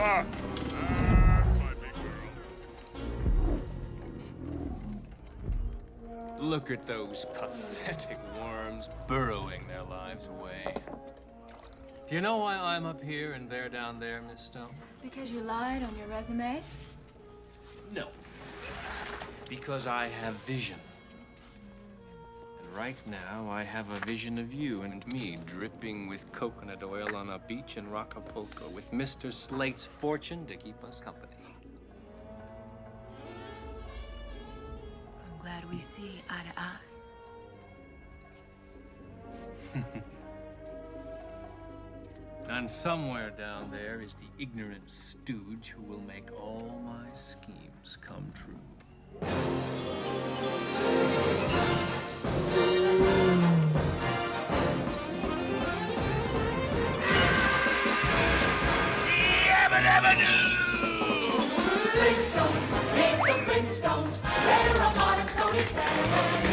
Eva! Look at those pathetic worms burrowing their lives away. Do you know why I'm up here and they're down there, Miss Stone? Because you lied on your resume? No. Because I have vision. Right now, I have a vision of you and me dripping with coconut oil on a beach in Acapulco with Mr. Slate's fortune to keep us company. I'm glad we see eye to eye. And somewhere down there is the ignorant stooge who will make all my schemes come true. Flintstones, meet the Flintstones. They're a modern Stone Age family.